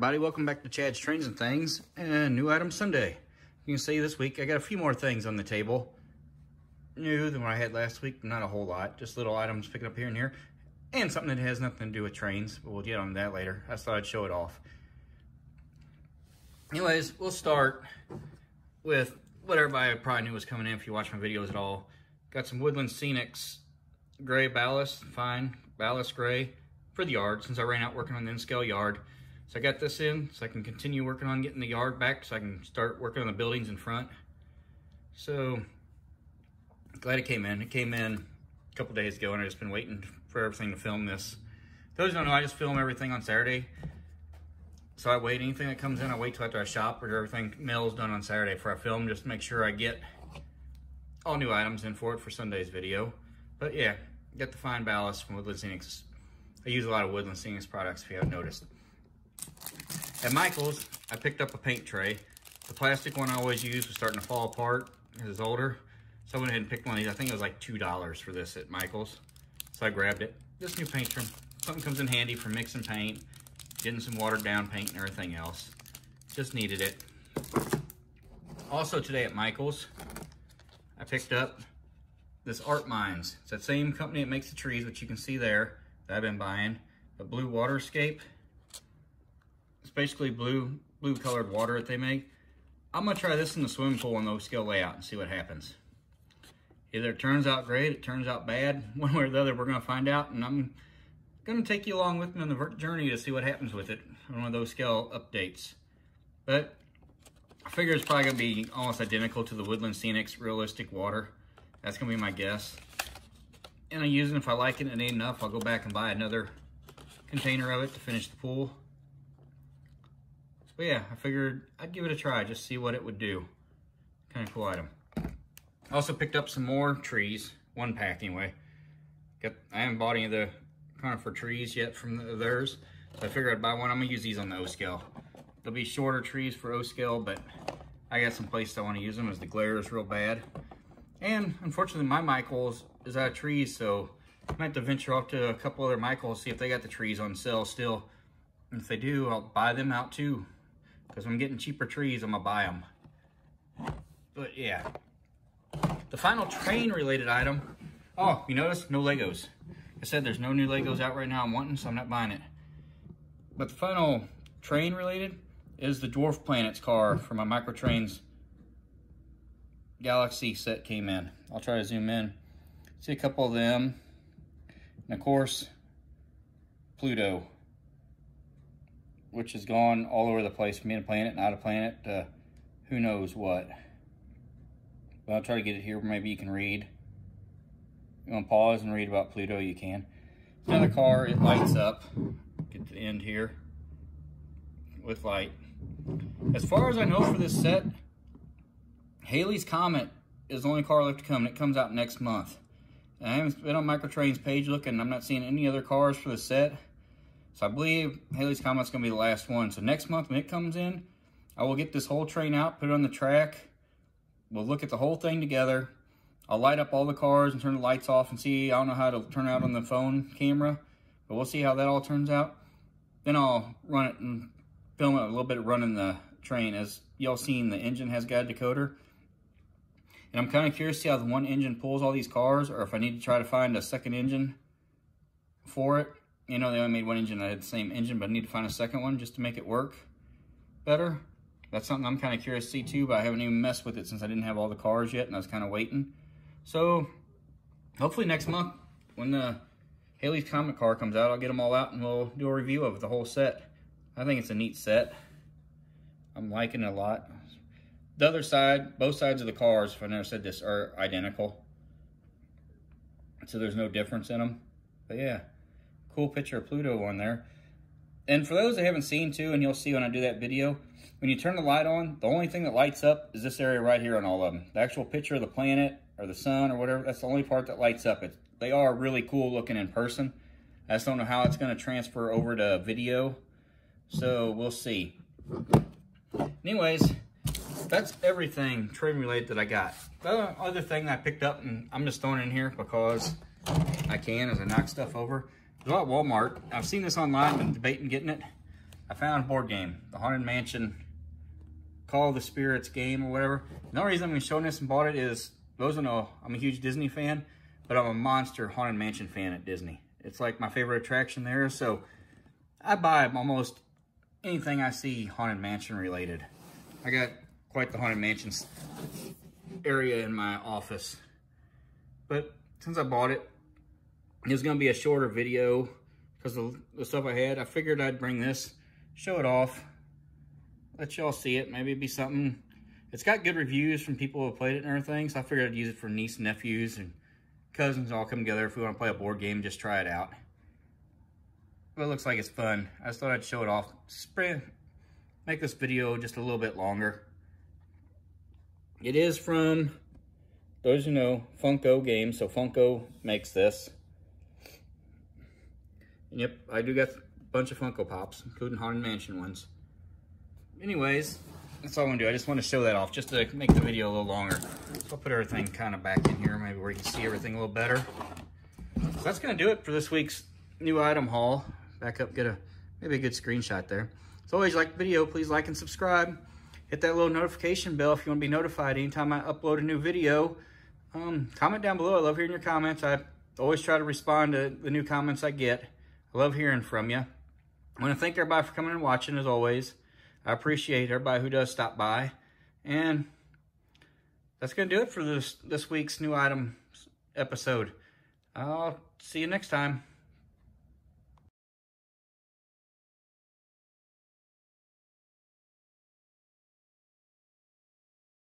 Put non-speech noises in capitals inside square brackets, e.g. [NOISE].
everybody, welcome back to Chad's Trains and Things and New Item Sunday. You can see this week I got a few more things on the table. New than what I had last week, not a whole lot, just little items picking up here and here. And something that has nothing to do with trains, but we'll get on that later. I thought I'd show it off. Anyways, we'll start with what everybody probably knew was coming in if you watch my videos at all. Got some Woodland Scenics gray ballast, fine ballast gray for the yard since I ran out working on the N-scale yard. So I got this in so I can continue working on getting the yard back so I can start working on the buildings in front. So glad it came in. It came in a couple days ago and I've just been waiting for everything to film this. Those who don't know, I just film everything on Saturday. So I wait, anything that comes in, I wait till after I shop or everything mail's done on Saturday before I film, just to make sure I get all new items in for it for Sunday's video. But yeah, got the fine ballast from Woodland Scenics. I use a lot of Woodland Scenics products if you haven't noticed. At Michael's, I picked up a paint tray. The plastic one I always use was starting to fall apart. It was older. So I went ahead and picked one of these. I think it was like $2 for this at Michael's. So I grabbed it. This new paint trim. Something comes in handy for mixing paint, getting some watered down paint and everything else. Just needed it. Also today at Michael's, I picked up this ArtMinds. It's that same company that makes the trees, which you can see there that I've been buying. A blue waterscape. It's basically blue, blue colored water that they make. I'm gonna try this in the swimming pool on the scale layout and see what happens. Either it turns out great, it turns out bad, [LAUGHS] one way or the other, we're gonna find out, and I'm gonna take you along with me on the journey to see what happens with it on one of those scale updates. But I figure it's probably gonna be almost identical to the Woodland Scenics Realistic Water. That's gonna be my guess. And I use it, if I like it and it ain't enough, I'll go back and buy another container of it to finish the pool. But yeah, I figured I'd give it a try, just see what it would do. Kind of cool item. Also picked up some more trees, one pack anyway. Got, I haven't bought any of the conifer trees yet from the, theirs, so I figured I'd buy one. I'm gonna use these on the O scale. They'll be shorter trees for O scale, but I got some places I want to use them as the glare is real bad. And unfortunately, my Michaels is out of trees, so I might have to venture off to a couple other Michaels, see if they got the trees on sale still. And if they do, I'll buy them out too. Because I'm getting cheaper trees, I'm going to buy them. But yeah. The final train related item. Oh, you notice? No Legos. I said there's no new Legos out right now I'm wanting, so I'm not buying it. But the final train related is the Dwarf Planets car for my Micro-Trains Galaxy set came in. I'll try to zoom in. See a couple of them. And of course, Pluto which has gone all over the place from being a planet, not a planet, to who knows what. But I'll try to get it here maybe you can read. You want to pause and read about Pluto, you can. Another car, it lights up. Get to the end here with light. As far as I know for this set, Halley's Comet is the only car left to come, and it comes out next month. I haven't been on Micro-Train's page looking, I'm not seeing any other cars for the set. So I believe Halley's Comet's going to be the last one. So next month when it comes in, I will get this whole train out, put it on the track. We'll look at the whole thing together. I'll light up all the cars and turn the lights off and see. I don't know how to turn out on the phone camera, but we'll see how that all turns out. Then I'll run it and film it a little bit of running the train. As y'all seen, the engine has got a decoder. And I'm kind of curious to see how the one engine pulls all these cars or if I need to try to find a second engine for it. You know, they only made one engine. I had the same engine, but I need to find a second one just to make it work better. That's something I'm kind of curious to see too, but I haven't even messed with it since I didn't have all the cars yet and I was kind of waiting. So hopefully next month when the Halley's Comet car comes out, I'll get them all out and we'll do a review of the whole set. I think it's a neat set. I'm liking it a lot. The other side, both sides of the cars, if I never said this, are identical. So there's no difference in them. But yeah cool picture of Pluto on there. And for those that haven't seen too, and you'll see when I do that video, when you turn the light on, the only thing that lights up is this area right here on all of them. The actual picture of the planet or the sun or whatever, that's the only part that lights up. It's, they are really cool looking in person. I just don't know how it's going to transfer over to video. So we'll see. Anyways, that's everything train related that I got. The other thing I picked up, and I'm just throwing in here because I can as I knock stuff over. There's a lot Walmart. I've seen this online, been debating getting it. I found a board game, the Haunted Mansion Call of the Spirits game or whatever. The only reason I'm showing this and bought it is, those who know, I'm a huge Disney fan, but I'm a monster Haunted Mansion fan at Disney. It's like my favorite attraction there, so I buy almost anything I see Haunted Mansion related. I got quite the Haunted Mansion area in my office. But since I bought it, it was going to be a shorter video because of the stuff I had. I figured I'd bring this, show it off, let y'all see it. Maybe it'd be something. It's got good reviews from people who played it and everything, so I figured I'd use it for niece nephews and cousins all come together if we want to play a board game, just try it out. But it looks like it's fun. I just thought I'd show it off. Spray, make this video just a little bit longer. It is from, those who know, Funko Games. So Funko makes this. Yep, I do got a bunch of Funko Pops, including Haunted Mansion ones. Anyways, that's all I'm gonna do. I just want to show that off, just to make the video a little longer. So I'll put everything kind of back in here, maybe where you can see everything a little better. So that's gonna do it for this week's new item haul. Back up, get a maybe a good screenshot there. As always like the video, please like and subscribe. Hit that little notification bell if you want to be notified anytime I upload a new video. Um, comment down below. I love hearing your comments. I always try to respond to the new comments I get. I love hearing from you. I want to thank everybody for coming and watching as always. I appreciate everybody who does stop by. And that's going to do it for this, this week's new item episode. I'll see you next time.